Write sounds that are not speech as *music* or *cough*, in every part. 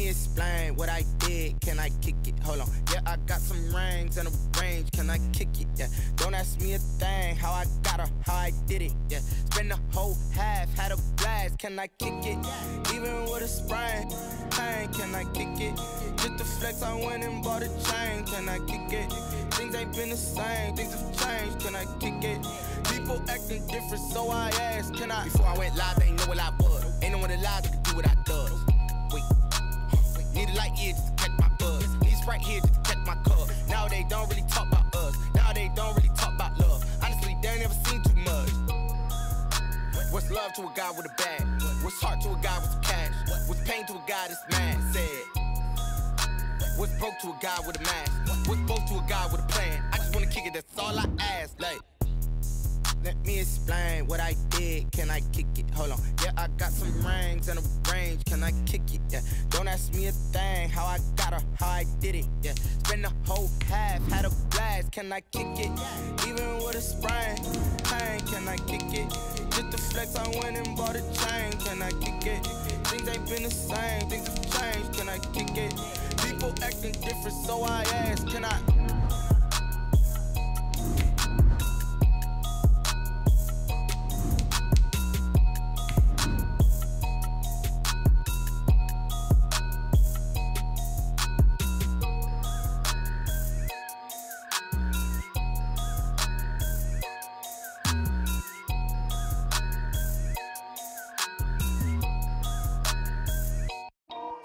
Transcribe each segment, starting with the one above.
me explain what I did. Can I kick it? Hold on. Yeah, I got some rings and a range. Can I kick it? Yeah. Don't ask me a thing. How I got her, how I did it. Yeah. Spend the whole half, had a blast. Can I kick it? Even with a sprain, pain. Can I kick it? Just the flex, I went and bought a chain. Can I kick it? Things ain't been the same. Things have changed. Can I kick it? People acting different, so I asked, can I? Before I went live, they ain't know what I was. Ain't no one alive that could do what I does. Need a light just to my buzz. Need Sprite here just to my cup. Now they don't really talk about us. Now they don't really talk about love. Honestly, they ain't never seen too much. What's love to a guy with a bag? What's heart to a guy with cash? What's pain to a guy that's mad? Said. What's broke to a guy with a mask? What's broke to a guy with a plan? I just wanna kick it, that's all I ask. Like, let me explain what I did. Can I kick it? Hold on. Yeah, I got some rings and a range. Can I kick it? Yeah. Don't ask me a thing. How I got her, how I did it. Yeah. Spend the whole half, had a blast. Can I kick it? Even with a sprain, pain. Can I kick it? Just the flex, I went and bought a chain. Can I kick it? Things ain't been the same. Things have changed. Can I kick it? People acting different, so I ask. Can I?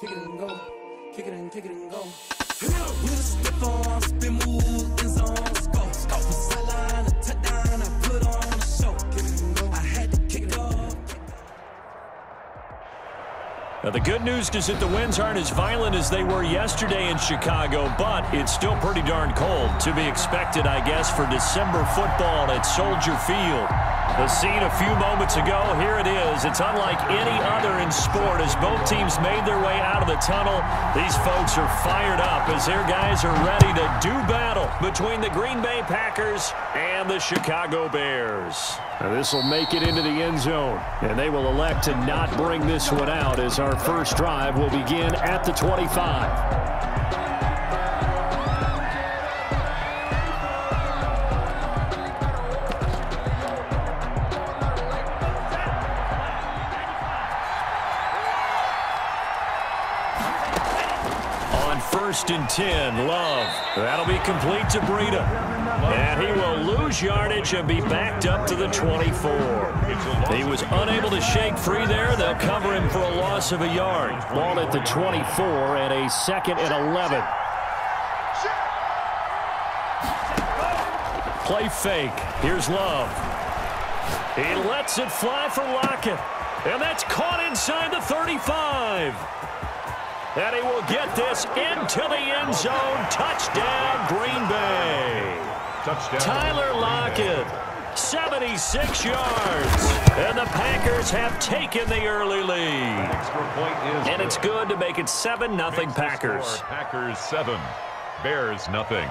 Kick it and go. Kick it and kick it and go. With a stiff arm, spin move, end zone, let's go. From sideline Now, the good news is that the winds aren't as violent as they were yesterday in Chicago, but it's still pretty darn cold. To be expected, I guess, for December football at Soldier Field. The scene a few moments ago, here it is. It's unlike any other in sport as both teams made their way out of the tunnel. These folks are fired up as their guys are ready to do battle between the Green Bay Packers and the Chicago Bears. This will make it into the end zone, and they will elect to not bring this one out as our first drive will begin at the 25. On first and 10, Love. That'll be complete to Breida. And he will lose yardage and be backed up to the 24. He was unable to shake free there. They'll cover him for a loss of a yard. Ball at the 24 and a second and 11. Play fake. Here's Love. He lets it fly for Lockett. And that's caught inside the 35. And he will get this into the end zone. Touchdown, Green. Touchdown. Tyler Lockett, 76 yards. And the Packers have taken the early lead. And it's good to make it 7 nothing Makes the Packers. Packers seven. Bears nothing.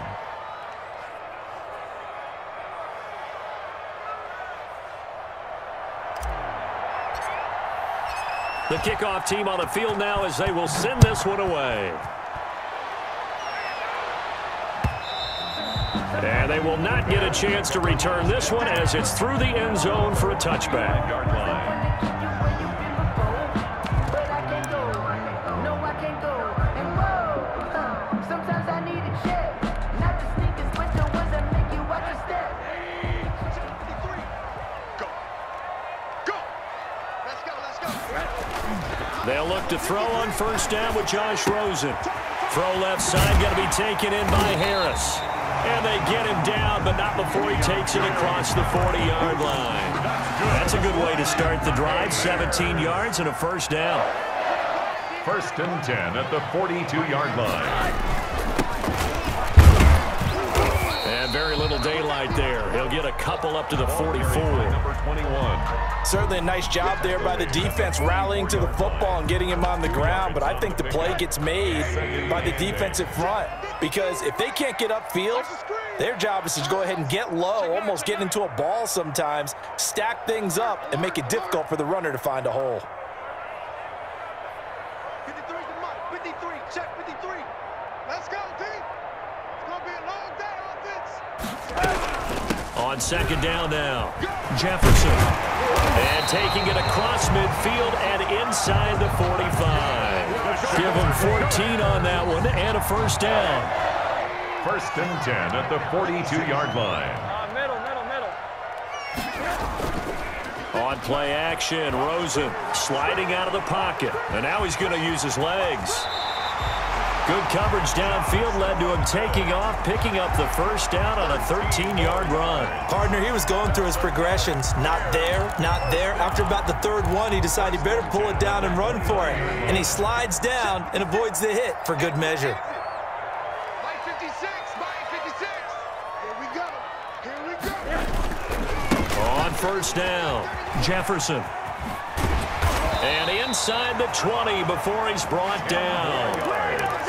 The kickoff team on the field now as they will send this one away. And they will not get a chance to return this one as it's through the end zone for a touchback. Yard line. But I can't go. No, I can't go. And whoa, sometimes I need a check. Not the sneakers, but the ones that make you watch your step. Go. Go. Let's go. Let's go. They'll look to throw on first down with Josh Rosen. Throw left side, going to be taken in by Harris. And they get him down, but not before he takes it across the 40-yard line. That's a good way to start the drive. 17 yards and a first down. First and 10 at the 42-yard line. And very little daylight there. He'll get a couple up to the 44. Number 21. Certainly a nice job there by the defense rallying to the football and getting him on the ground, but I think the play gets made by the defensive front because if they can't get upfield, their job is to go ahead and get low, almost get into a ball sometimes, stack things up, and make it difficult for the runner to find a hole. 53. Where's the mic? 53. Check 53. Let's go, D. It's going to be a long day, offense. On second down now, Jefferson. And taking it across midfield and inside the 45. Give him 14 on that one and a first down. First and 10 at the 42-yard line. Uh, middle, middle, middle. On play action, Rosen sliding out of the pocket. And now he's going to use his legs. Good coverage downfield led to him taking off, picking up the first down on a 13-yard run. Partner, he was going through his progressions. Not there, not there. After about the third one, he decided he better pull it down and run for it. And he slides down and avoids the hit for good measure. Mike 56. Mike 56. Here we go. Here we go. On first down, Jefferson. And inside the 20 before he's brought down.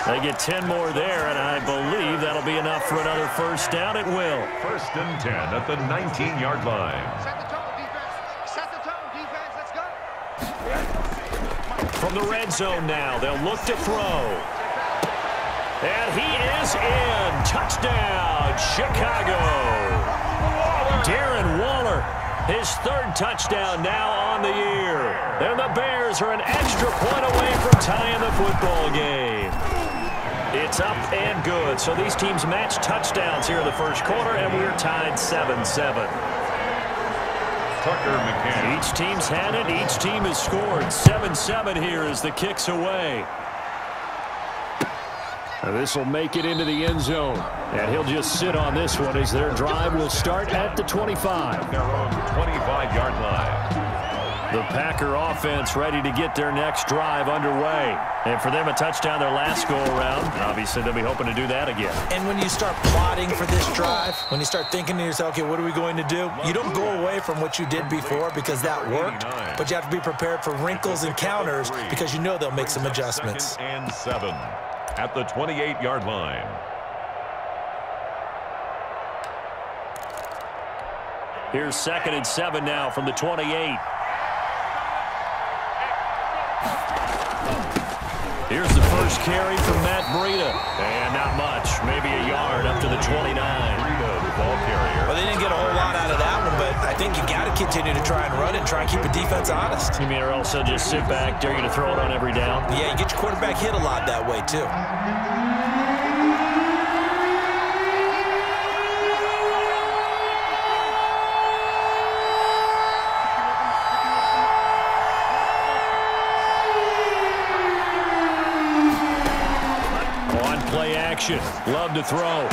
They get 10 more there, and I believe that'll be enough for another first down. It will. First and 10 at the 19-yard line. Set the tone, defense. Set the tone, defense. Let's go. From the red zone now, they'll look to throw. And he is in. Touchdown, Chicago. Darren Waller, his third touchdown now on the year. And the Bears are an extra point away from tying the football game. It's up and good. So these teams match touchdowns here in the first quarter, and we're tied 7-7. Tucker McCann. Each team's had it. Each team has scored. 7-7 here as the kicks away. This will make it into the end zone. And he'll just sit on this one as their drive will start at the 25. Their own 25-yard line. The Packer offense ready to get their next drive underway. And for them, a touchdown their last go-around. Obviously, they'll be hoping to do that again. And when you start plotting for this drive, when you start thinking to yourself, okay, what are we going to do? You don't go away from what you did before because that worked, but you have to be prepared for wrinkles and counters because you know they'll make some adjustments. And seven at the 28-yard line. Here's second and seven now from the 28. Here's the first carry from Matt Breida. And not much, maybe a yard up to the 29. Breida, the ball carrier. Well, they didn't get a whole lot out of that one, but I think you got to continue to try and run and try and keep the defense honest. You mean or else they'll just sit back, dare you to throw it on every down? Yeah, you get your quarterback hit a lot that way, too. Action. Love to throw.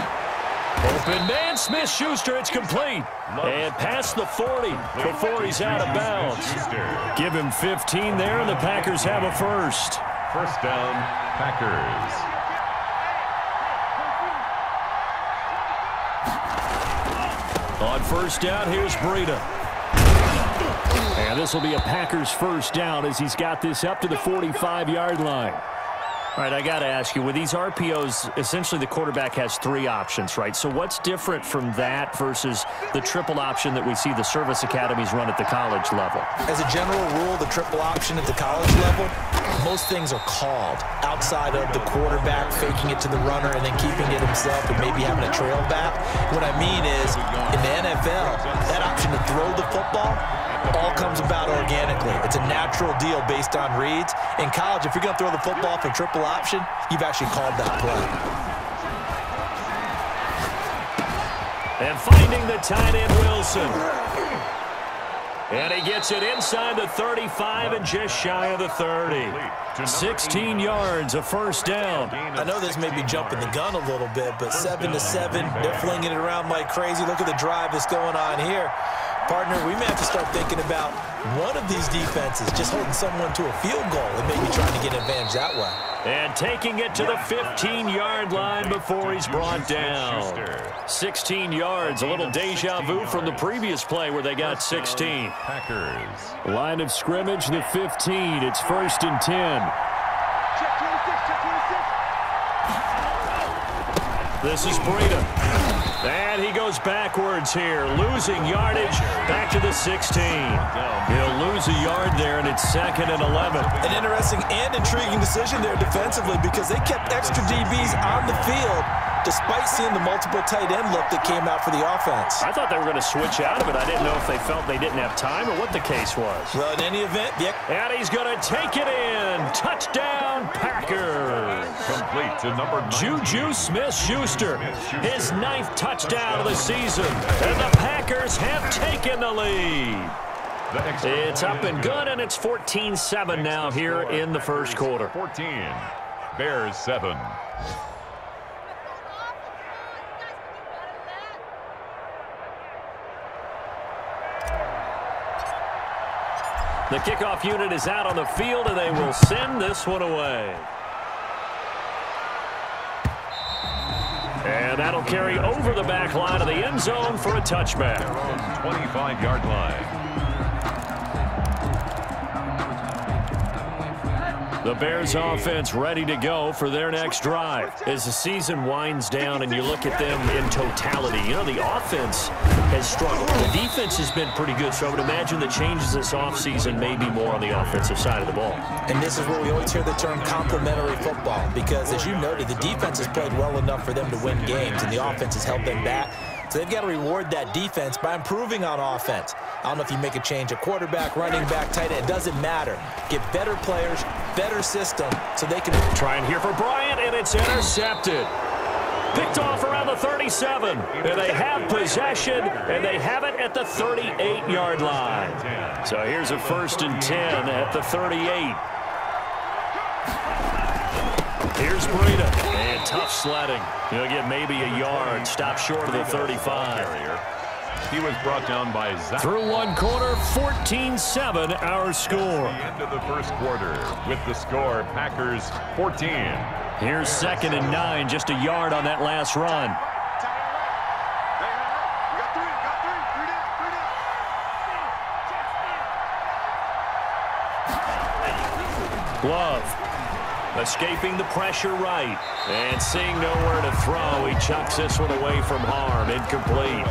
Open man, Smith-Schuster. It's complete. And past the 40 before he's out of bounds. Give him 15 there, and the Packers have a first. First down, Packers. On first down, here's Breida. And this will be a Packers first down as he's got this up to the 45-yard line. All right, I got to ask you, with these RPOs, essentially the quarterback has three options, right? So what's different from that versus the triple option that we see the service academies run at the college level? As a general rule, the triple option at the college level, most things are called outside of the quarterback faking it to the runner and then keeping it himself and maybe having a trail back. What I mean is, in the NFL, that option to throw the football all comes about organically. It's a natural deal based on reads. In college, if you're going to throw the football for triple option, you've actually called that play. And finding the tight end, Wilson. And he gets it inside the 35 and just shy of the 30. 16 yards, a first down. I know this may be jumping the gun a little bit, but 7 to seven, they're flinging it around like crazy. Look at the drive that's going on here. Partner, we may have to start thinking about one of these defenses just holding someone to a field goal and maybe trying to get an advantage that way. And taking it to the 15-yard line before he's brought down. 16 yards, a little deja vu from the previous play where they got 16. Packers. Line of scrimmage, the 15. It's first and 10. Check 26, check 26. This is Breida. And he goes backwards here, losing yardage back to the 16. He'll lose a yard there, and it's second and 11. An interesting and intriguing decision there defensively because they kept extra DBs on the field despite seeing the multiple tight end look that came out for the offense. I thought they were going to switch out of it. I didn't know if they felt they didn't have time or what the case was. Well, in any event, yeah. And he's going to take it in. Touchdown, Packers. Complete to number Juju Smith-Schuster, his ninth touchdown of the season. And the Packers have taken the lead. It's up and good, and it's 14-7 now here in the first quarter. 14. Bears 7. The kickoff unit is out on the field, and they will send this one away. And that'll carry over the back line of the end zone for a touchback. 25-yard line. The Bears offense ready to go for their next drive. As the season winds down and you look at them in totality, you know, the offense has struggled. The defense has been pretty good, so I would imagine the changes this offseason may be more on the offensive side of the ball. And this is where we always hear the term complementary football because, as you noted, the defense has played well enough for them to win games, and the offense has held them back. So they've got to reward that defense by improving on offense. I don't know if you make a change at quarterback, running back, tight end. It doesn't matter. Get better players, better system, so they can... Trying here for Bryant, and it's intercepted. Picked off around the 37. And they have possession, and they have it at the 38-yard line. So here's a first and 10 at the 38. Here's Breida. Tough sledding. He'll get maybe a yard. Stop short of the 35. He was brought down by Zach. Through one quarter, 14-7 our score. The End of the first quarter with the score, Packers 14. Here's second and nine, just a yard on that last run. Love escaping the pressure right. And seeing nowhere to throw he chucks this one away from harm. Incomplete.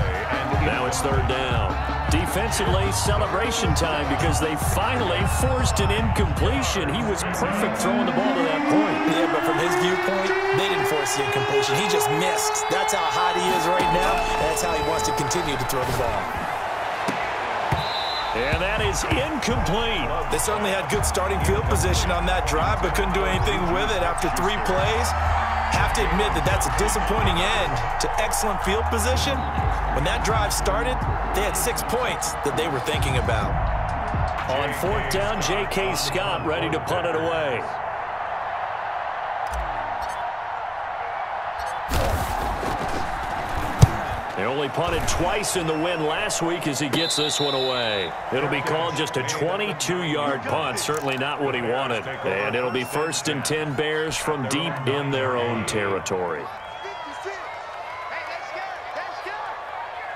Now it's third down. Defensively celebration time because they finally forced an incompletion. He was perfect throwing the ball to that point. Yeah but from his viewpoint they didn't force the incompletion. He just missed that's how hot he is right now. And that's how he wants to continue to throw the ball and that is incomplete. They certainly had good starting field position on that drive, but couldn't do anything with it after three plays. Have to admit that that's a disappointing end to excellent field position. When that drive started, they had six points that they were thinking about. On fourth down, J.K. Scott ready to punt it away. They only punted twice in the win last week as he gets this one away. It'll be called just a 22-yard punt, certainly not what he wanted. And it'll be first and 10 Bears from deep in their own territory.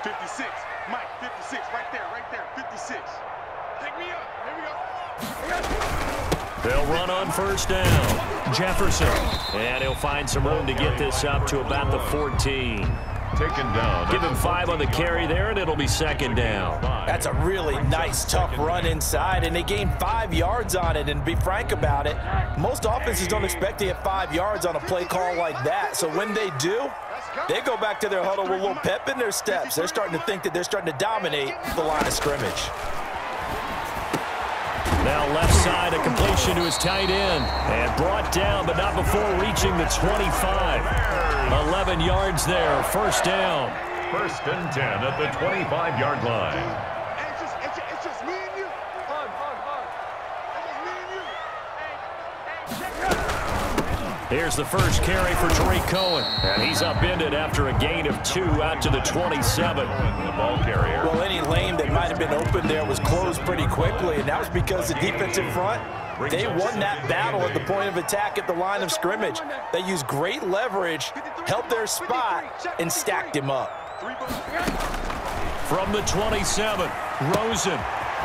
56. Mike, 56. Right there, right there. 56. Take me up. Here we go. They'll run on first down. Jefferson. And he'll find some room to get this up to about the 14. Taken down. Give him five on the carry there, and it'll be second down. That's a really nice, tough run inside, and they gained five yards on it. And be frank about it, most offenses don't expect to get five yards on a play call like that. So when they do, they go back to their huddle with a little pep in their steps. They're starting to think that they're starting to dominate the line of scrimmage. Now left side, a completion to his tight end. And brought down, but not before reaching the 25. 11 yards there, first down. First and 10 at the 25-yard line. It's just, it's, just, it's just me and you. Hug, hug, hug. It's just me and you. Here's the first carry for Tarik Cohen. And he's upended after a gain of two out to the 27. The ball carrier. Well, any lane that might have been open there was closed pretty quickly, and that was because the defensive front, they won that battle at the point of attack at the line of scrimmage. They used great leverage, held their spot, and stacked him up. From the 27, Rosen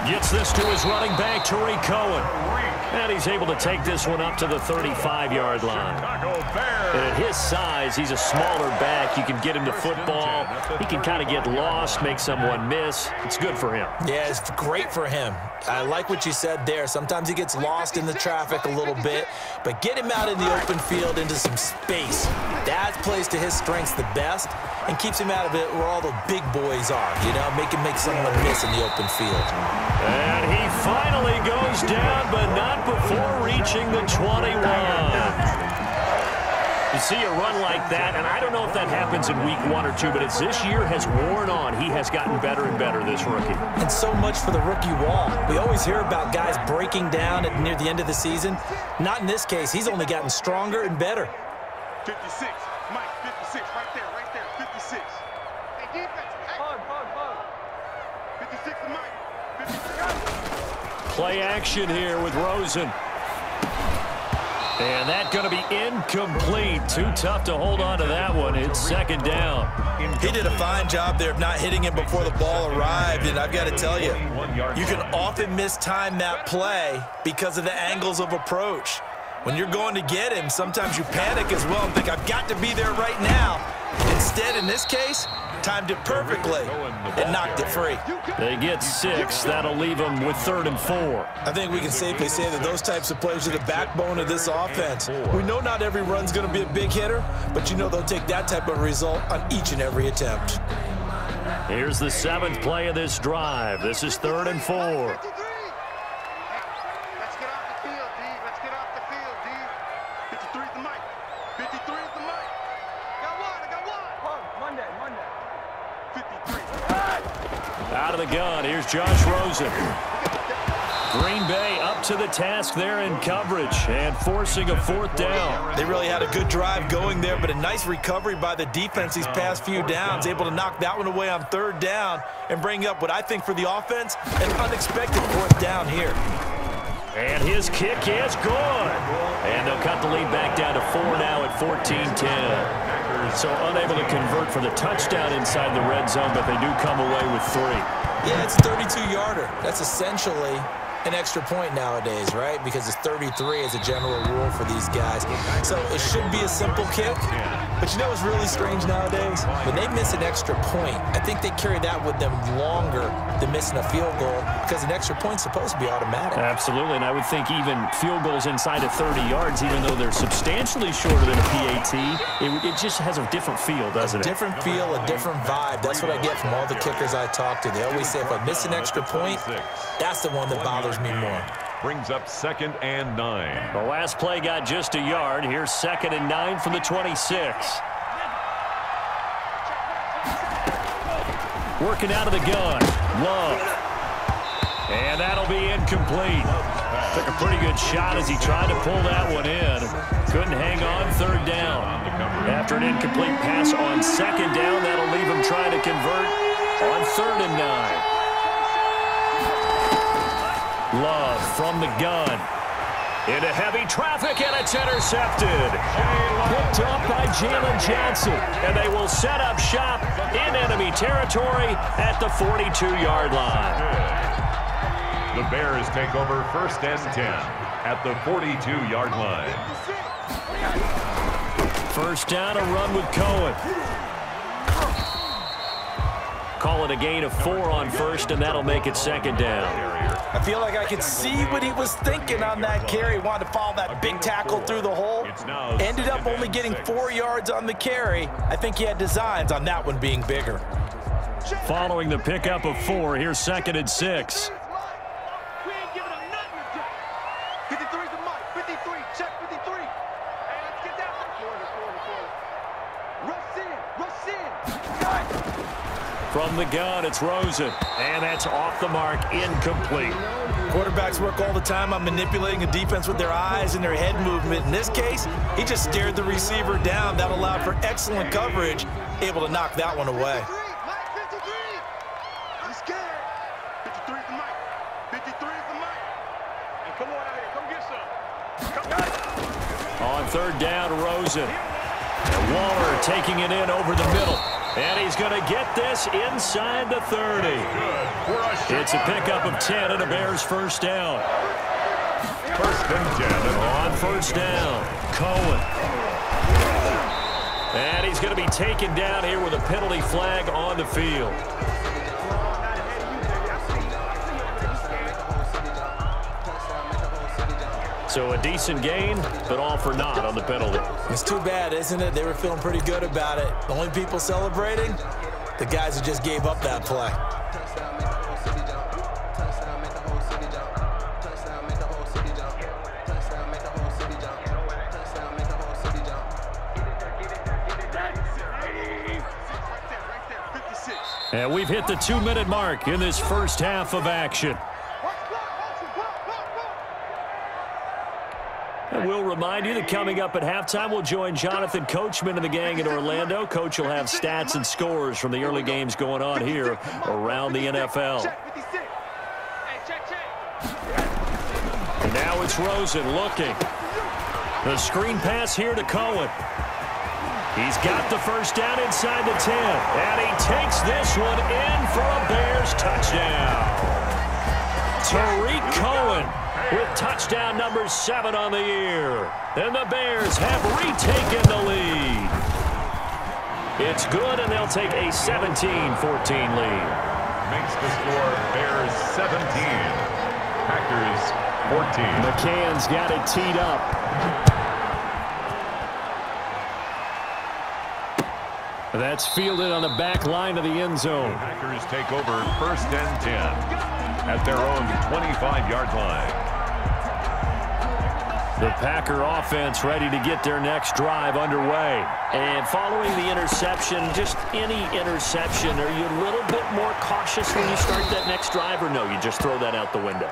gets this to his running back, Tarik Cohen. And he's able to take this one up to the 35-yard line. And at his size, he's a smaller back. You can get him to football. He can kind of get lost, make someone miss. It's good for him. Yeah, it's great for him. I like what you said there. Sometimes he gets lost in the traffic a little bit, but get him out in the open field into some space. That plays to his strengths the best and keeps him out of it where all the big boys are, you know, make him make someone miss in the open field. And he finally goes down, but not before reaching the 21. You see a run like that, and I don't know if that happens in week one or two, but as this year has worn on, he has gotten better and better, this rookie. And so much for the rookie wall. We always hear about guys breaking down at near the end of the season. Not in this case. He's only gotten stronger and better. 56. 56. Right there, right there. 56. Hey, defense. Hey. Hug, hug, hug. 56 to Mike. 56. Play action here with Rosen. And that going to be incomplete. Too tough to hold on to that one. It's second down. He did a fine job there of not hitting him before the ball arrived, and I've got to tell you, you can often mistime that play because of the angles of approach. When you're going to get him, sometimes you panic as well and think, I've got to be there right now. Instead, in this case, timed it perfectly and knocked it free. They get six. That'll leave them with third and four. I think we can safely say that those types of plays are the backbone of this offense. We know not every run's going to be a big hitter, but you know they'll take that type of result on each and every attempt. Here's the seventh play of this drive. This is third and four. Out of the gun, here's Josh Rosen. Green Bay up to the task there in coverage and forcing a fourth down. They really had a good drive going there, but a nice recovery by the defense these past few downs, able to knock that one away on third down and bring up what I think for the offense, an unexpected fourth down here. And his kick is good. And they'll cut the lead back down to four now at 14-10. So unable to convert for the touchdown inside the red zone, but they do come away with three. Yeah, it's a 32-yarder. That's essentially an extra point nowadays, right? Because it's 33 as a general rule for these guys. So it should be a simple kick. But you know what's really strange nowadays? When they miss an extra point, I think they carry that with them longer than missing a field goal because an extra point's supposed to be automatic. Absolutely, and I would think even field goals inside of 30 yards, even though they're substantially shorter than a PAT, it, it just has a different feel, doesn't it? Different feel, a different vibe. That's what I get from all the kickers I talk to. They always say if I miss an extra point, that's the one that bothers me more. Brings up second and nine. The last play got just a yard. Here's second and nine from the 26. Working out of the gun. Love. And that'll be incomplete. Took a pretty good shot as he tried to pull that one in. Couldn't hang on third down. After an incomplete pass on second down, that'll leave him trying to convert on third and nine. Love from the gun. Into heavy traffic, and it's intercepted. Picked up by Jalen Johnson. And they will set up shop in enemy territory at the 42-yard line. The Bears take over first and 10 at the 42-yard line. First down, a run with Cohen. Call it a gain of four on first, and that'll make it second down. I feel like I could see what he was thinking on that carry. Wanted to follow that big tackle through the hole. Ended up only getting four yards on the carry. I think he had designs on that one being bigger. Following the pickup of four, here's second and six. We ain't giving them nothing to do. 53 is the mic. 53. Check 53. Hey, let's get down. Corner, corner, corner. Rush in. Rush in. From the gun, it's Rosen. And that's off the mark, incomplete. Quarterbacks work all the time on manipulating a defense with their eyes and their head movement. In this case, he just stared the receiver down. That allowed for excellent coverage, able to knock that one away. 53. Mike 53. I'm scared. 53 is the mic. 53 is the mic. Hey, come on out here. Come get some. Come on. On third down, Rosen. And Waller taking it in over the middle. And he's going to get this inside the 30. It's a pickup of 10 and a Bears first down. First and 10. On first down, Cohen. And he's going to be taken down here with a penalty flag on the field. So a decent gain, but all for naught on the penalty. It's too bad, isn't it? They were feeling pretty good about it. The only people celebrating, the guys who just gave up that play. And we've hit the two-minute mark in this first half of action. And we'll remind you that coming up at halftime, we'll join Jonathan Coachman and the gang in Orlando. Coach will have stats and scores from the early games going on here around the NFL. And now it's Rosen looking. The screen pass here to Cohen. He's got the first down inside the 10. And he takes this one in for a Bears touchdown. Tarik Cohen with touchdown number seven on the year. And the Bears have retaken the lead. It's good, and they'll take a 17-14 lead. Makes the score Bears 17. Packers 14. McCann's got it teed up. That's fielded on the back line of the end zone. Packers take over first and 10 at their own 25-yard line. The Packer offense ready to get their next drive underway. And following the interception, just any interception, are you a little bit more cautious when you start that next drive, or no, you just throw that out the window?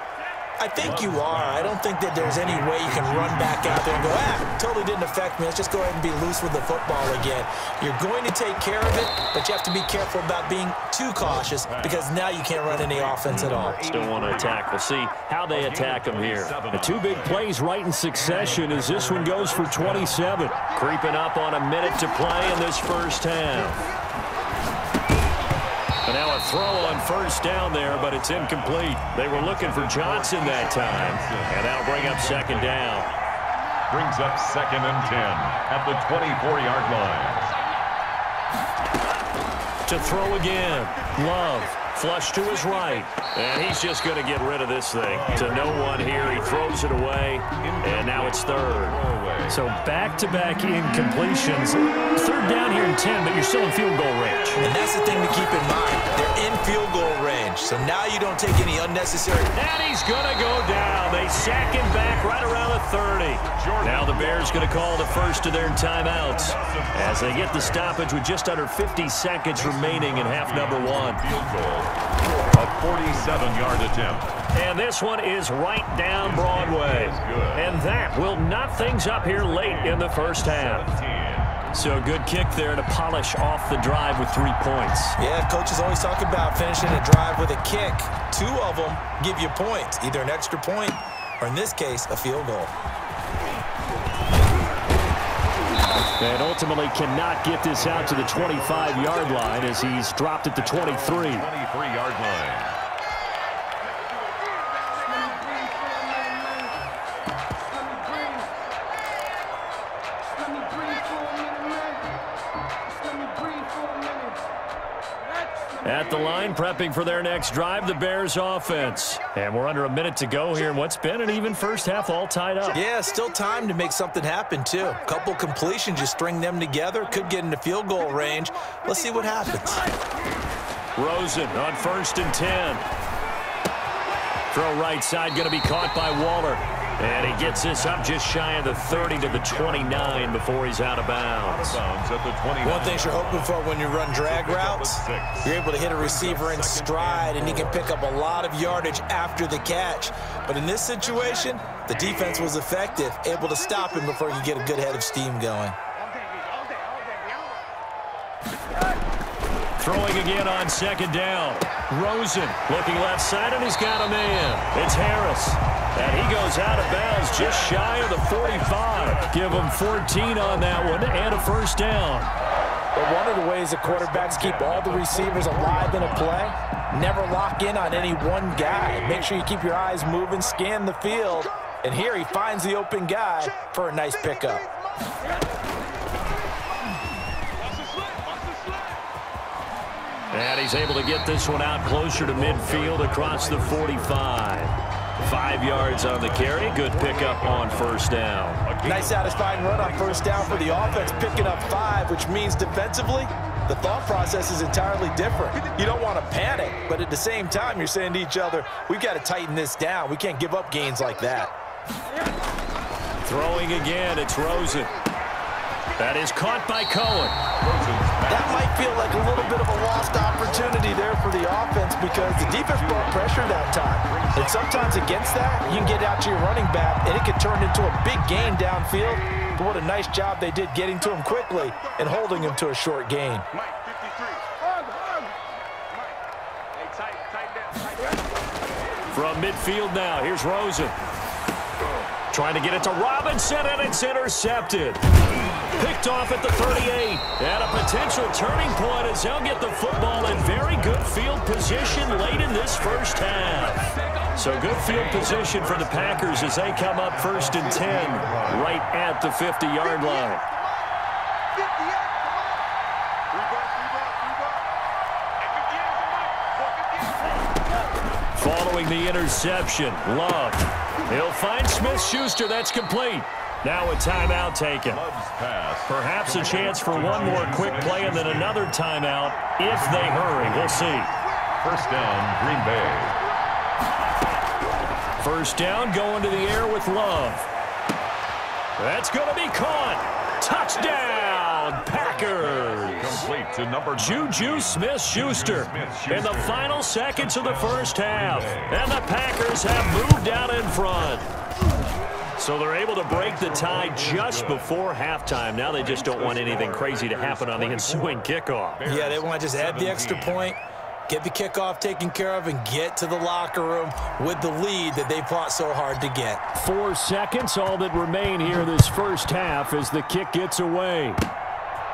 I think you are. I don't think that there's any way you can run back out there and go, ah, totally didn't affect me. Let's just go ahead and be loose with the football again. You're going to take care of it, but you have to be careful about being too cautious because now you can't run any offense at all. Still want to attack. We'll see how they attack them here. The two big plays right in succession as this one goes for 27. Creeping up on a minute to play in this first half. And now a throw on first down there, but it's incomplete. They were looking for Johnson that time, and that'll bring up second down. Brings up second and 10 at the 24-yard line. To throw again. Love. Flush to his right. And he's just going to get rid of this thing. To no one here. He throws it away. And now it's third. So back-to-back -back incompletions. Third down here in 10, but you're still in field goal range. And that's the thing to keep in mind. They're in field goal range. So now you don't take any unnecessary. And he's going to go down. They sack him back right around the 30. Now the Bears going to call the first of their timeouts as they get the stoppage with just under 50 seconds remaining in half number one. Field goal. A 47-yard attempt. And this one is right down Broadway. And that will knot things up here late in the first half. So a good kick there to polish off the drive with three points. Yeah, coaches always talk about finishing a drive with a kick. Two of them give you points, either an extra point or, in this case, a field goal. And ultimately cannot get this out to the 25-yard line as he's dropped at the 23. 23-yard line. At the line, prepping for their next drive, the Bears offense. And we're under a minute to go here in what's been an even first half all tied up. Yeah, still time to make something happen, too. A couple completions, you string them together, could get into field goal range. Let's see what happens. Rosen on first and 10. Throw right side, going to be caught by Waller. And he gets this up just shy of the 30 to the 29 before he's out of bounds. One thing you're hoping for when you run drag routes, you're able to hit a receiver in stride, and he can pick up a lot of yardage after the catch. But in this situation, the defense was effective, able to stop him before he could get a good head of steam going. Throwing again on second down. Rosen looking left side, and he's got a man. It's Harris. And he goes out of bounds just shy of the 45. Give him 14 on that one and a first down. But one of the ways the quarterbacks keep all the receivers alive in a play, never lock in on any one guy. Make sure you keep your eyes moving, scan the field, And here he finds the open guy for a nice pickup. And he's able to get this one out closer to midfield across the 45. Five yards on the carry. Good pickup on first down. Nice satisfying run on first down for the offense, picking up five, which means defensively, the thought process is entirely different. You don't want to panic, but at the same time, you're saying to each other, we've got to tighten this down. We can't give up gains like that. Throwing again, it's Rosen. That is caught by Cohen. That might feel like a little bit of a lost opportunity there for the offense because the defense brought pressure that time. And sometimes against that, you can get out to your running back, and it can turn into a big gain downfield. But what a nice job they did getting to him quickly and holding him to a short gain. Mike, 53. Mike. Hey, tight, tight down, tight down. From midfield now, here's Rosen. Trying to get it to Robinson, and it's intercepted. Picked off at the 38. And a potential turning point as they'll get the football in very good field position late in this first half. So good field position for the Packers as they come up first and 10 right at the 50-yard line. 58, come on. Three balls, three balls, three balls. Hey, 58 is the mic. Boy, 58. Following the interception, Love. He'll find Smith-Schuster. That's complete. Now a timeout taken. Perhaps a chance for one more quick play and then another timeout if they hurry. We'll see. First down, Green Bay. First down going to the air with Love. That's going to be caught. Touchdown, Packers. Complete to number Juju Smith-Schuster in the final seconds of the first half. And the Packers have moved out in front. So they're able to break the tie just before halftime. Now they just don't want anything crazy to happen on the ensuing kickoff. Yeah, they want to just add the extra point, get the kickoff taken care of, and get to the locker room with the lead that they fought so hard to get. Four seconds, all that remain here this first half as the kick gets away.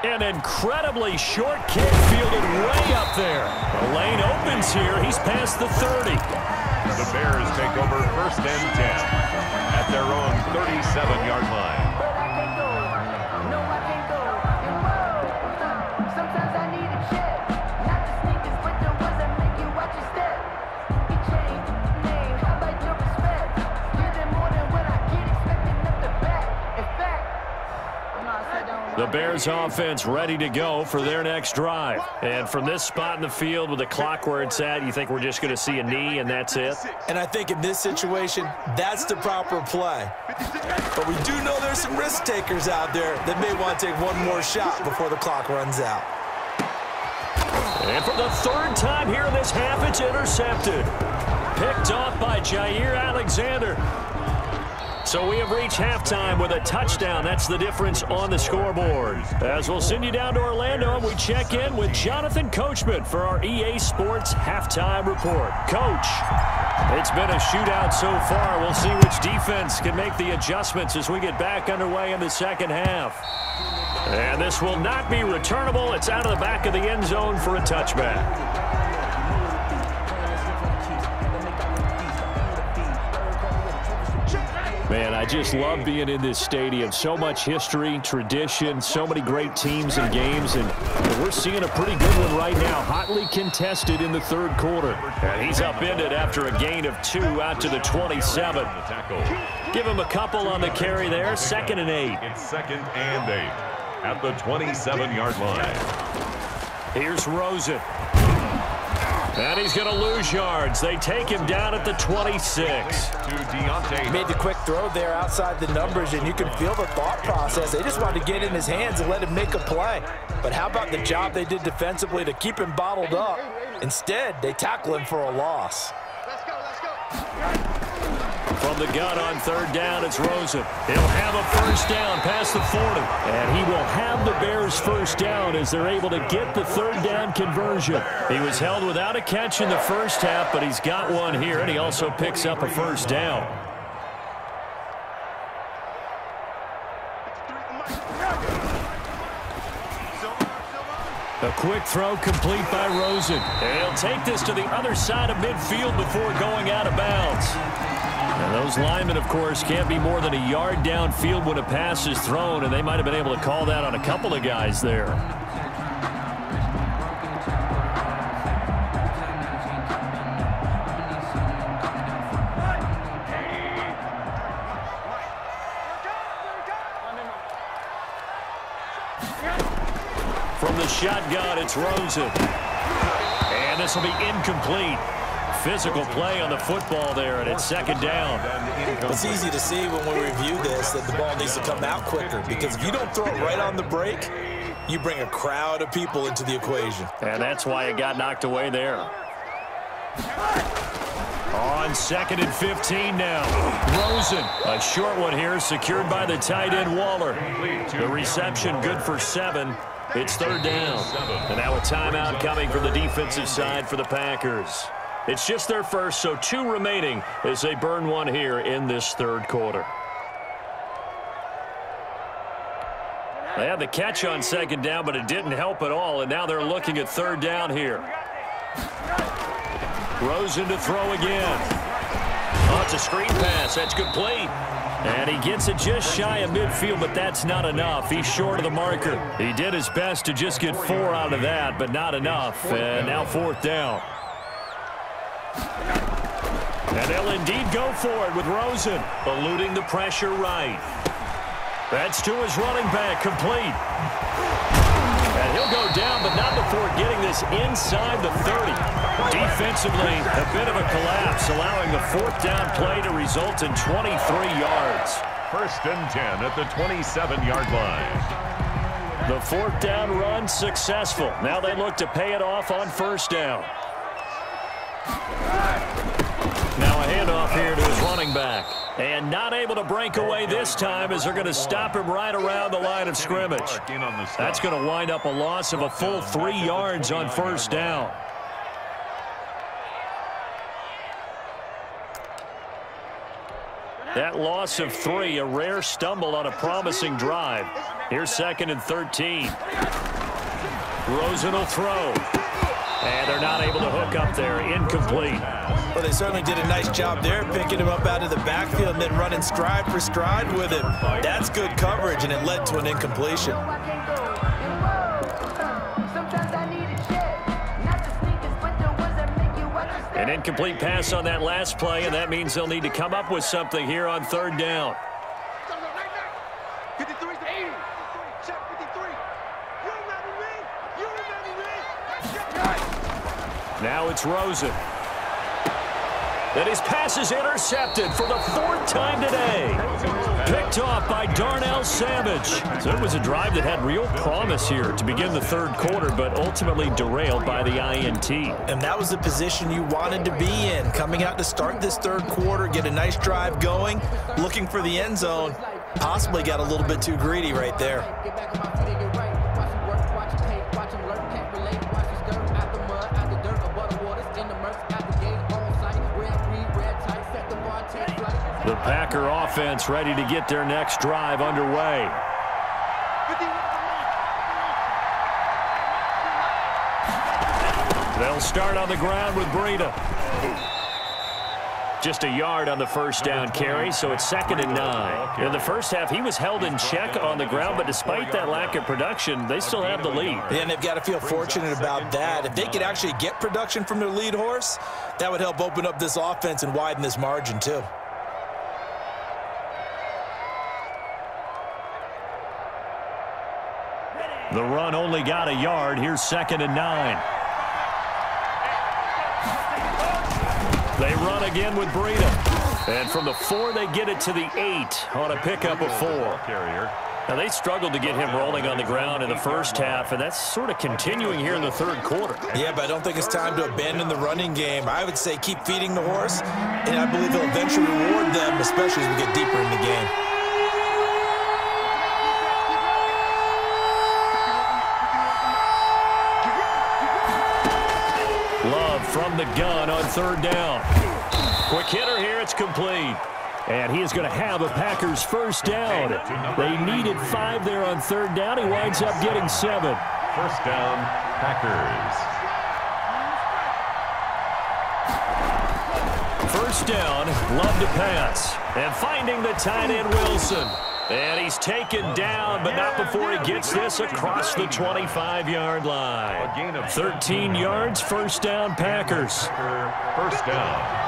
An incredibly short kick fielded way up there. The lane opens here. He's past the 30. The Bears take over first and 10 at their own 37-yard line. The Bears offense ready to go for their next drive. And from this spot in the field with the clock where it's at, you think we're just going to see a knee and that's it? And I think in this situation, that's the proper play. But we do know there's some risk takers out there that may want to take one more shot before the clock runs out. And for the third time here in this half, it's intercepted. Picked off by Jaire Alexander. So we have reached halftime with a touchdown. That's the difference on the scoreboard. As we'll send you down to Orlando, and we check in with Jonathan Coachman for our EA Sports Halftime Report. Coach, it's been a shootout so far. We'll see which defense can make the adjustments as we get back underway in the second half. And this will not be returnable. It's out of the back of the end zone for a touchback. Man, I just love being in this stadium. So much history, tradition, so many great teams and games, and we're seeing a pretty good one right now. Hotly contested in the third quarter. And he's upended after a gain of two out to the 27. Give him a couple on the carry there. Second and eight. It's second and eight at the 27-yard line. Here's Rosen. And he's going to lose yards. They take him down at the 26. Made the quick throw there outside the numbers, and you can feel the thought process. They just wanted to get in his hands and let him make a play. But how about the job they did defensively to keep him bottled up? Instead, they tackle him for a loss. From the gun on third down, it's Rosen. He'll have a first down past the 40. And he will have the Bears first down as they're able to get the third down conversion. He was held without a catch in the first half, but he's got one here, and he also picks up a first down. A quick throw complete by Rosen. And he'll take this to the other side of midfield before going out of bounds. And those linemen, of course, can't be more than a yard downfield when a pass is thrown, and they might have been able to call that on a couple of guys there. From the shotgun, it's Rosen. And this will be incomplete. Physical play on the football there, and it's second down. It's easy to see when we review this that the ball needs to come out quicker because if you don't throw it right on the break, you bring a crowd of people into the equation. And that's why it got knocked away there. On second and 15 now. Rosen, a short one here, secured by the tight end Waller. The reception good for seven. It's third down. And now a timeout coming from the defensive side for the Packers. It's just their first, so two remaining as they burn one here in this third quarter. They had the catch on second down, but it didn't help at all, and now they're looking at third down here. Rosen to throw again. Oh, it's a screen pass. That's complete. And he gets it just shy of midfield, but that's not enough. He's short of the marker. He did his best to just get four out of that, but not enough. And now fourth down. And they'll indeed go for it with Rosen, eluding the pressure right. That's to his running back, complete. And he'll go down, but not before getting this inside the 30. Defensively, a bit of a collapse, allowing the fourth down play to result in 23 yards. First and 10 at the 27-yard line. The fourth down run successful. Now they look to pay it off on first down. Now a handoff here to his running back. And not able to break away this time as they're going to stop him right around the line of scrimmage. That's going to wind up a loss of a full three yards on first down. That loss of three, a rare stumble on a promising drive. Here's second and 13. Rosen will throw. And they're not able to hook up there. Incomplete. Well, they certainly did a nice job there, picking him up out of the backfield and then running stride for stride with him. That's good coverage, and it led to an incompletion. An incomplete pass on that last play, and that means they'll need to come up with something here on third down. 53's the 80. Check 53. You remember me? You remember me? Now it's Rosen. And his pass is intercepted for the fourth time today. Picked off by Darnell Savage. So it was a drive that had real promise here to begin the third quarter, but ultimately derailed by the INT. And that was the position you wanted to be in, coming out to start this third quarter, get a nice drive going, looking for the end zone. Possibly got a little bit too greedy right there. The Packer offense ready to get their next drive underway. They'll start on the ground with Breida. Just a yard on the first down carry, so it's second and nine. In the first half, he was held in check on the ground, but despite that lack of production, they still have the lead. And they've got to feel fortunate about that. If they could actually get production from their lead horse, that would help open up this offense and widen this margin too. The run only got a yard. Here's second and nine. They run again with Breida. And from the four, they get it to the eight on a pickup of four. Now, they struggled to get him rolling on the ground in the first half, and that's sort of continuing here in the third quarter. Yeah, but I don't think it's time to abandon the running game. I would say keep feeding the horse, and I believe they'll eventually reward them, especially as we get deeper in the game. From the gun on third down. Quick hitter here, it's complete. And he is going to have a Packers first down. They needed five there on third down. He winds up getting seven. First down, Packers. first down, love to pass. And finding the tight end Wilson. And he's taken down, but not before he gets this across the 25-yard line. 13 yards, first down, Packers. First down.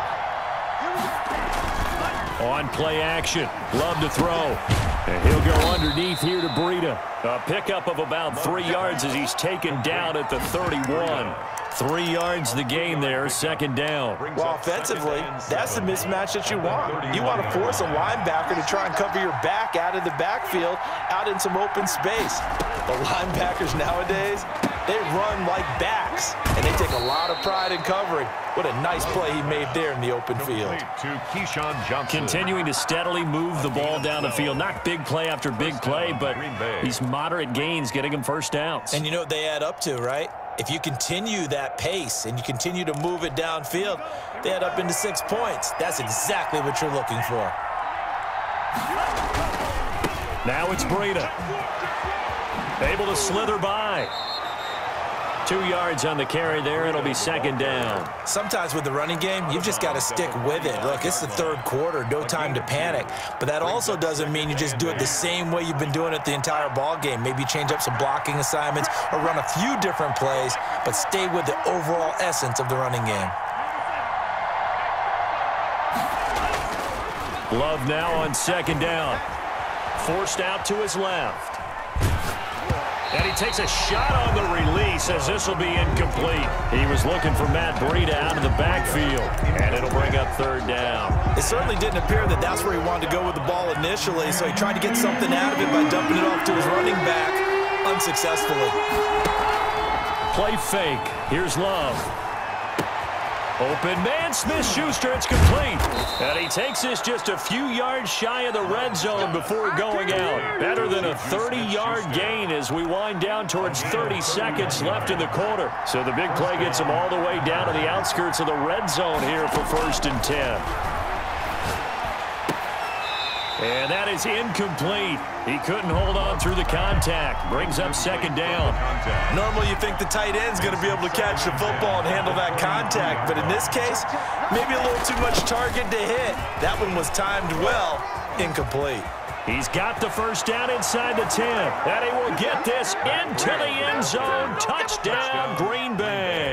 On play action, love to throw. And he'll go underneath here to Breida. A pickup of about three yards as he's taken down at the 31. Three yards the game there, second down. Well, offensively, that's the mismatch that you want. You want to force a linebacker to try and cover your back out of the backfield, out in some open space. The linebackers nowadays, they run like backs, and they take a lot of pride in covering. What a nice play he made there in the open field. To Keyshawn Johnson. Continuing to steadily move the ball down the field. Not big play after big play, but these moderate gains getting him first downs. And you know what they add up to, right? If you continue that pace and you continue to move it downfield, they add up into six points. That's exactly what you're looking for. Now it's Breida. Able to slither by. Two yards on the carry there. It'll be second down. Sometimes with the running game, you've just got to stick with it. Look, it's the third quarter, no time to panic. But that also doesn't mean you just do it the same way you've been doing it the entire ball game. Maybe change up some blocking assignments or run a few different plays, but stay with the overall essence of the running game. Love now on second down. Forced out to his left. And he takes a shot on the release as this will be incomplete. He was looking for Matt Breida out of the backfield, and it'll bring up third down. It certainly didn't appear that that's where he wanted to go with the ball initially, so he tried to get something out of it by dumping it off to his running back unsuccessfully. Play fake. Here's Love. Open man, Smith-Schuster, it's complete. And he takes this just a few yards shy of the red zone before going out. Better than a 30-yard gain as we wind down towards 30 seconds left in the quarter. So the big play gets him all the way down to the outskirts of the red zone here for first and 10. And that is incomplete. He couldn't hold on through the contact. Brings up second down. Normally you think the tight end's going to be able to catch the football and handle that contact, but in this case, maybe a little too much target to hit. That one was timed well, incomplete. He's got the first down inside the 10. And he will get this into the end zone. Touchdown, Green Bay.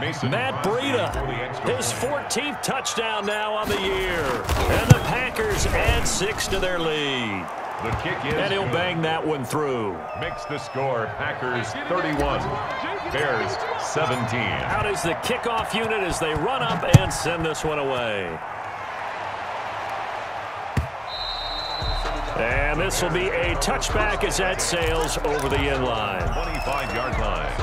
Matt Breida, his 14th touchdown now on the year. And the Packers add six to their lead. The kick is And he'll bang that one through. Makes the score Packers 31, Bears 17. Out is the kickoff unit as they run up and send this one away. And this will be a touchback as that sails over the end line. 25-yard line.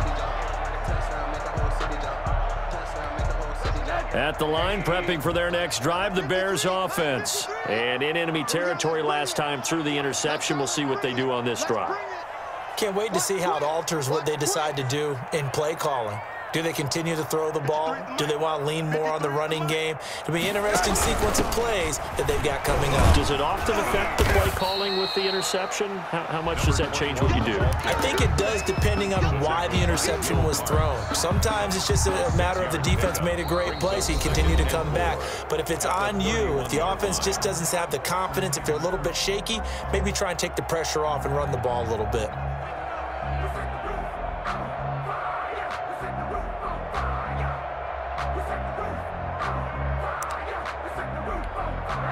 At the line, prepping for their next drive, the Bears offense. And in enemy territory last time through the interception. We'll see what they do on this drive. Can't wait to see how it alters what they decide to do in play calling. Do they continue to throw the ball? Do they want to lean more on the running game? It'll be an interesting sequence of plays that they've got coming up. Does it often affect the play calling with the interception? How, how much does that change what you do? I think it does depending on why the interception was thrown. Sometimes it's just a matter of the defense made a great play, so you continue to come back. But if it's on you, if the offense just doesn't have the confidence, if they're a little bit shaky, maybe try and take the pressure off and run the ball a little bit.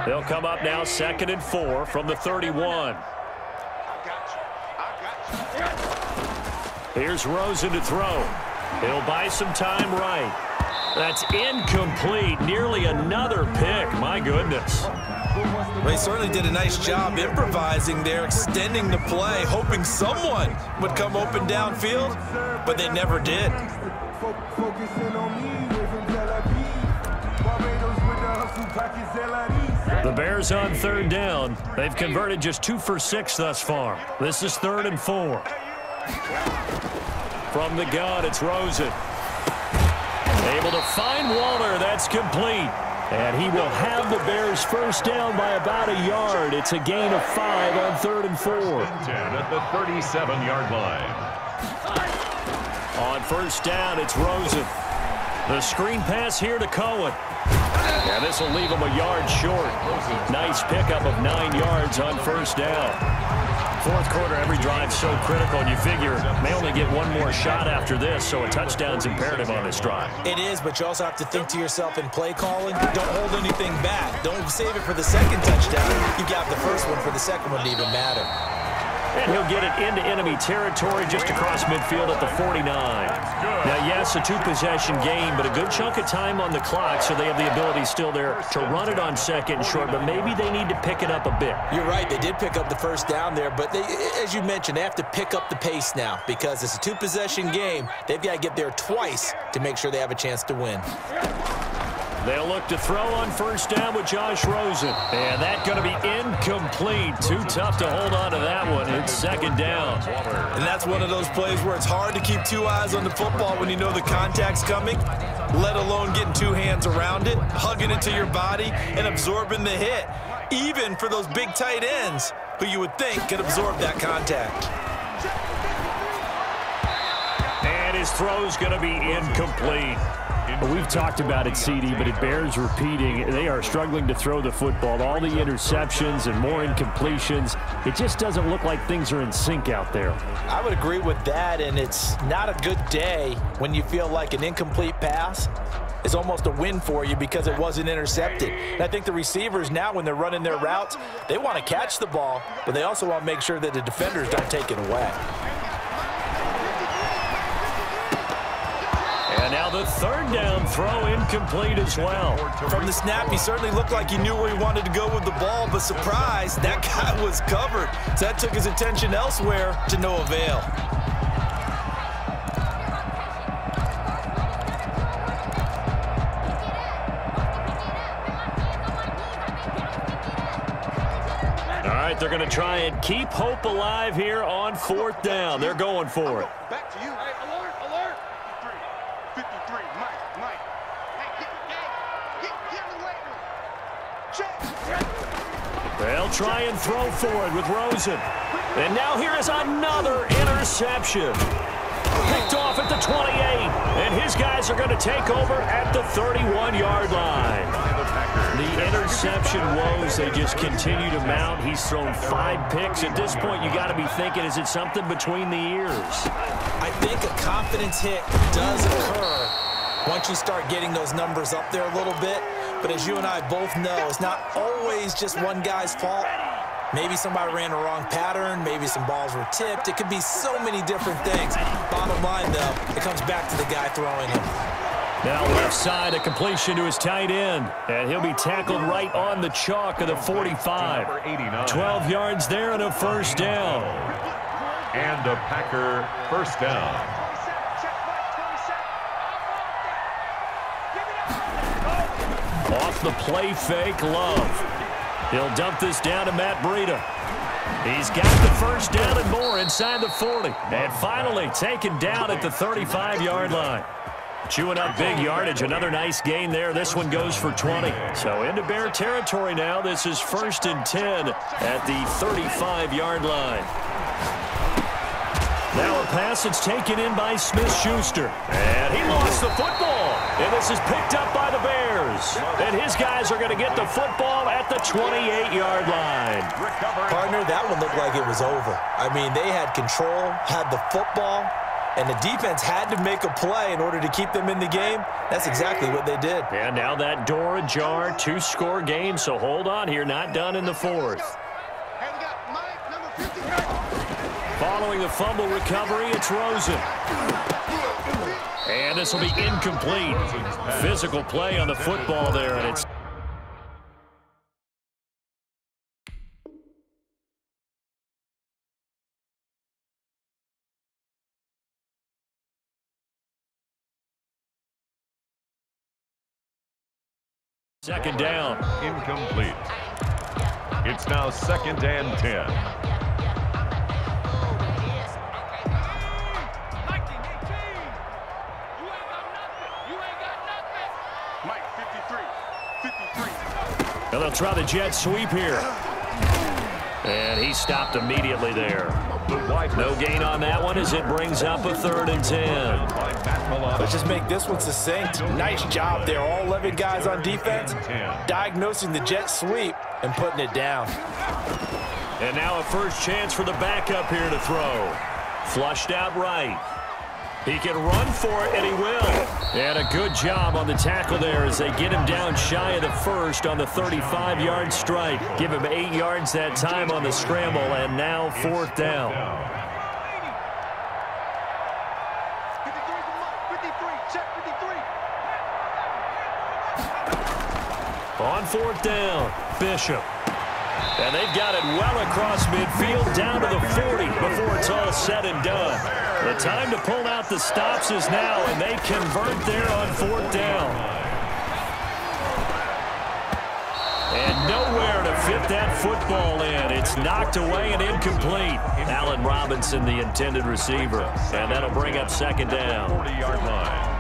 They'll come up now second and four from the 31. Here's Rosen to throw. He'll buy some time right. That's incomplete. Nearly another pick. My goodness. Well, he certainly did a nice job improvising there, extending the play, hoping someone would come open downfield, but they never did. The Bears on third down. They've converted just two for six thus far. This is third and four. From the gun, it's Rosen. Able to find Waller. That's complete. And he will have the Bears first down by about a yard. It's a gain of five on third and four. 10 at the 37-yard line. On first down, it's Rosen. The screen pass here to Cohen. And this will leave them a yard short. Nice pickup of nine yards on first down. Fourth quarter, every drive so critical, and you figure may only get one more shot after this, so a touchdown's imperative on this drive. It is, but you also have to think to yourself in play calling, don't hold anything back. Don't save it for the second touchdown. You got the first one for the second one to even matter. And he'll get it into enemy territory just across midfield at the 49. Now, yes, a two-possession game, but a good chunk of time on the clock, so they have the ability still there to run it on second and short, but maybe they need to pick it up a bit. You're right. They did pick up the first down there, but they, as you mentioned, they have to pick up the pace now because it's a two-possession game. They've got to get there twice to make sure they have a chance to win. They'll look to throw on first down with Josh Rosen. And that's going to be incomplete. Too tough to hold on to that one. It's second down. And that's one of those plays where it's hard to keep two eyes on the football when you know the contact's coming, let alone getting two hands around it, hugging it to your body, and absorbing the hit. Even for those big tight ends who you would think could absorb that contact. And his throw's going to be incomplete. We've talked about it, CD, but it bears repeating. They are struggling to throw the football. All the interceptions and more incompletions. It just doesn't look like things are in sync out there. I would agree with that, and it's not a good day when you feel like an incomplete pass is almost a win for you because it wasn't intercepted. And I think the receivers now, when they're running their routes, they want to catch the ball, but they also want to make sure that the defenders don't take it away. And now the third down throw incomplete as well. From the snap, he certainly looked like he knew where he wanted to go with the ball, but surprise, that *laughs* guy was covered. So that took his attention elsewhere to no avail. All right, they're going to try and keep hope alive here on fourth down. They're going for it. Back to you. Hey, alert, alert. 53, 53, Mike, Mike. Hey, get, hey, get, get in the weight room. Check. They'll try and throw for it with Rosen. And now here is another interception. Picked off at the 28. And his guys are going to take over at the 31-yard line. The interception woes, they just continue to mount. He's thrown five picks. At this point, you got to be thinking, is it something between the ears? I think a confidence hit does occur once you start getting those numbers up there a little bit. But as you and I both know, it's not always just one guy's fault. Maybe somebody ran a wrong pattern. Maybe some balls were tipped. It could be so many different things. Bottom line, though, it comes back to the guy throwing them. Now left side, a completion to his tight end. And he'll be tackled right on the chalk of the 45. 12 yards there and a first down. And a Packer first down. Off the play fake, Love. He'll dump this down to Matt Breida. He's got the first down and more inside the 40. And finally taken down at the 35-yard line. Chewing up big yardage. Another nice gain there. This one goes for 20. So into Bear territory now. This is first and 10 at the 35-yard line. Now a pass that's taken in by Smith-Schuster. And he lost the football. And this is picked up by the Bears. And his guys are going to get the football at the 28-yard line. Partner, that one looked like it was over. I mean, they had control, had the football, and the defense had to make a play in order to keep them in the game. That's exactly what they did. And now that door ajar, two-score game. So hold on here, not done in the fourth. Hey, we got Mike, number 53. Following the fumble recovery, it's Rosen. And this will be incomplete. Physical play on the football there, and it's second down. Incomplete. It's now second and 10. They'll try the jet sweep here. And he stopped immediately there. No gain on that one as it brings up a third and 10. Let's just make this one succinct. Nice job there. All 11 guys on defense diagnosing the jet sweep and putting it down. And now a first chance for the backup here to throw. Flushed out right. He can run for it, and he will. And a good job on the tackle there as they get him down shy of the first on the 35-yard strike. Give him eight yards that time on the scramble, and now fourth down. 53 to Mike. 53. Check 53. On fourth down, Bishop. And they've got it well across midfield down to the 40 before it's all said and done. The time to pull out the stops is now, and they convert there on fourth down. And nowhere to fit that football in. It's knocked away and incomplete. Allen Robinson, the intended receiver. And that'll bring up second down. 40-yard line.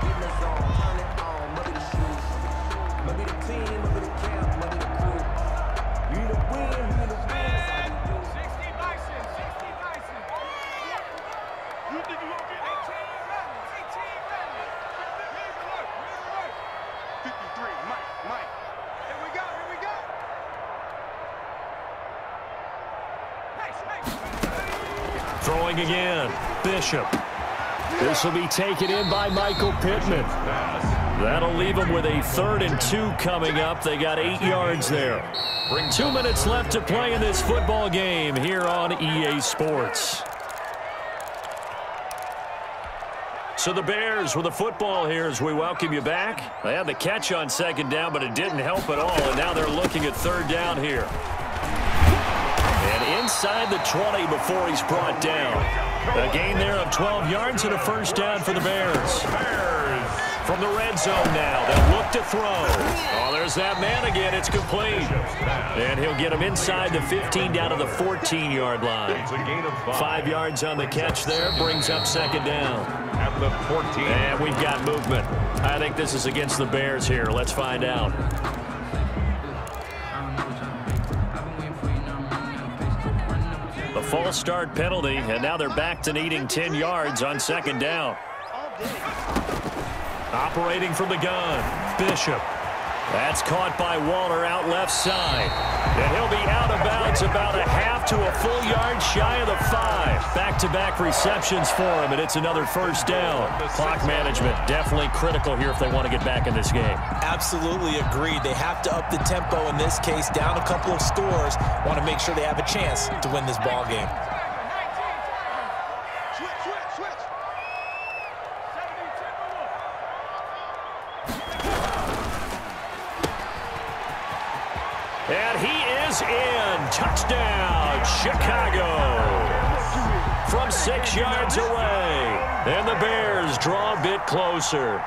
Bishop. This will be taken in by Michael Pittman. That'll leave them with a third and two coming up. They got eight yards there. Two minutes left to play in this football game here on EA Sports. So the Bears with the football here as we welcome you back. They had the catch on second down, but it didn't help at all, and now they're looking at third down here. And inside the 20 before he's brought down. A gain there of 12 yards and a first down for the Bears. From the red zone now, they'll look to throw. Oh, there's that man again. It's complete. And he'll get him inside the 15 down to the 14-yard line. Five yards on the catch there, brings up second down. At the 14. And we've got movement. I think this is against the Bears here. Let's find out. False start penalty, and now they're back to needing 10 yards on second down. Operating from the gun, Bishop. That's caught by Waller out left side. And he'll be out of bounds about a half to a full yard shy of the five. Back-to-back receptions for him, and it's another first down. Clock management definitely critical here if they want to get back in this game. Absolutely agreed. They have to up the tempo in this case, down a couple of scores. Want to make sure they have a chance to win this ball game. Touchdown, Chicago. From six yards away. And the Bears draw a bit closer.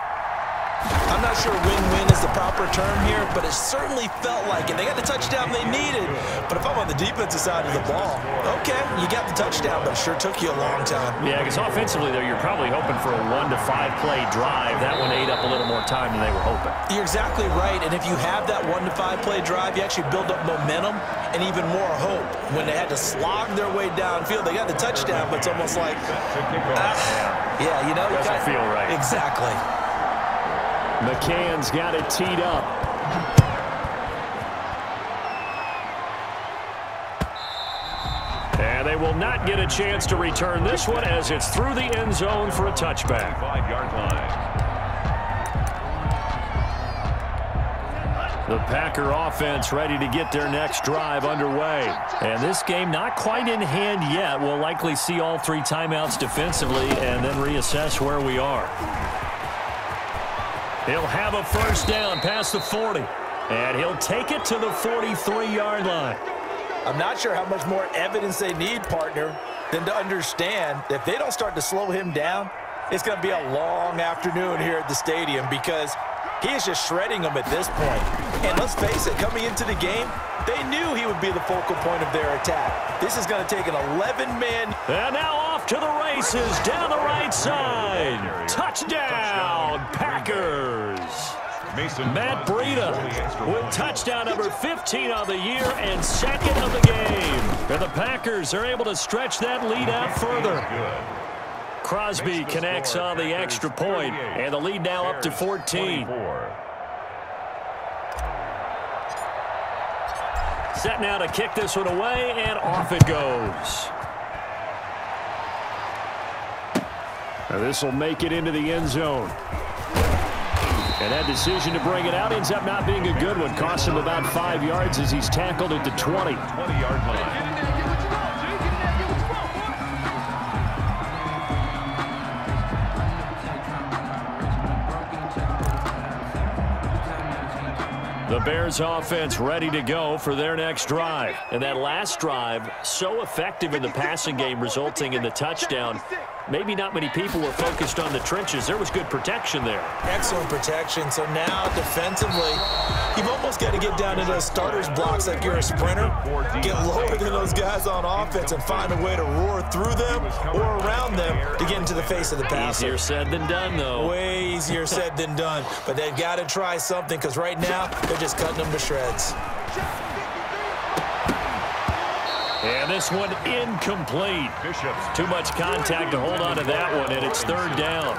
I'm not sure win-win is the proper term here, but it certainly felt like it. They got the touchdown they needed. But if I'm on the defensive side of the ball, okay, you got the touchdown, but it sure took you a long time. Yeah, because offensively, though, you're probably hoping for a one to five play drive. That one ate up a little more time than they were hoping. You're exactly right, and if you have that one to five play drive, you actually build up momentum and even more hope. When they had to slog their way downfield, they got the touchdown, but it's almost like, ah, yeah, you know, you Doesn't got- feel right. Exactly. McCann's got it teed up. And they will not get a chance to return this one as it's through the end zone for a touchback. Five-yard line. The Packer offense ready to get their next drive underway. And this game not quite in hand yet. We'll likely see all three timeouts defensively and then reassess where we are. He'll have a first down past the 40. And he'll take it to the 43-yard line. I'm not sure how much more evidence they need, partner, than to understand that if they don't start to slow him down, it's going to be a long afternoon here at the stadium because he is just shredding them at this point. And let's face it, coming into the game, they knew he would be the focal point of their attack. This is going to take an 11-man And now to the races down the right side. Touchdown, Packers. Mason Matt Breida for the extra with touchdown number 15 on the year and second of the game. And the Packers are able to stretch that lead out further. Crosby connects on the extra point, and the lead now up to 14. 24. Set now to kick this one away, and off it goes. This will make it into the end zone. And that decision to bring it out ends up not being a good one. Cost him about five yards as he's tackled at the 20. 20-yard line. The Bears offense ready to go for their next drive. And that last drive, so effective in the passing game, resulting in the touchdown. Maybe not many people were focused on the trenches. There was good protection there. Excellent protection. So now defensively, you've almost got to get down into those starters blocks like you're a sprinter. Get lower than those guys on offense and find a way to roar through them or around them to get into the face of the passer. Easier said than done, though. Way easier said than done. But they've got to try something because right now they're just cutting them to shreds. And this one incomplete. Too much contact to hold on to that one, and it's third down.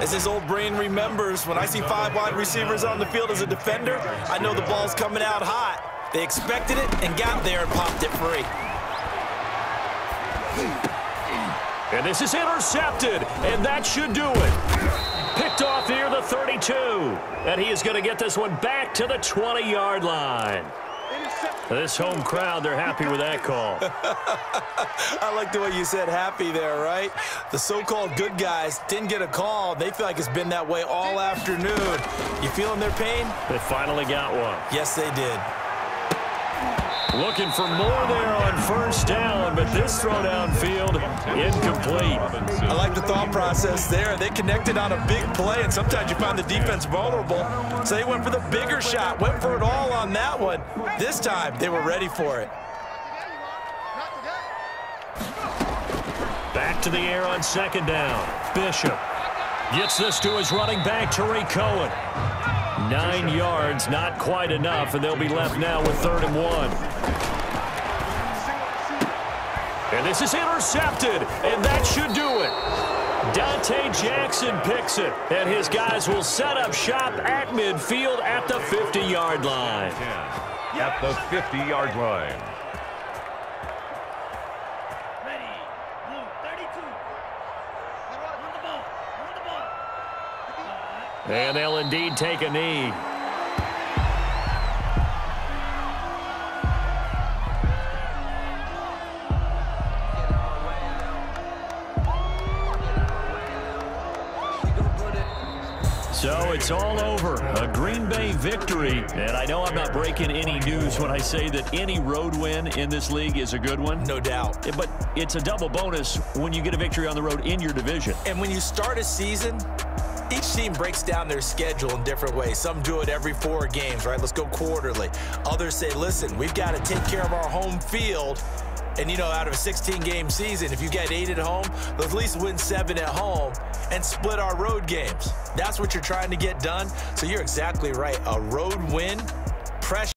As his old brain remembers, when I see five wide receivers on the field as a defender, I know the ball's coming out hot. They expected it and got there and popped it free. And this is intercepted, and that should do it. Picked off near the 32. And he is going to get this one back to the 20-yard line. This home crowd, they're happy with that call. *laughs* I like the way you said happy there, right? The so-called good guys didn't get a call. They feel like it's been that way all afternoon. You feeling their pain? They finally got one. Yes, they did. Looking for more there on first down, but this throw downfield, incomplete. I like the thought process there. They connected on a big play, and sometimes you find the defense vulnerable. So they went for the bigger shot, went for it all on that one. This time, they were ready for it. Back to the air on second down. Bishop gets this to his running back, Tarik Cohen. Nine yards, not quite enough, and they'll be left now with third and one. And this is intercepted, and that should do it. Dante Jackson picks it, and his guys will set up shop at midfield at the 50-yard line. At the 50-yard line. And they'll indeed take a knee. So it's all over. A Green Bay victory. And I know I'm not breaking any news when I say that any road win in this league is a good one. No doubt. But it's a double bonus when you get a victory on the road in your division. And when you start a season, each team breaks down their schedule in different ways. Some do it every four games, right? Let's go quarterly. Others say, listen, we've got to take care of our home field. And, you know, out of a 16-game season, if you get eight at home, let's at least win seven at home and split our road games. That's what you're trying to get done. So you're exactly right. A road win, pressure.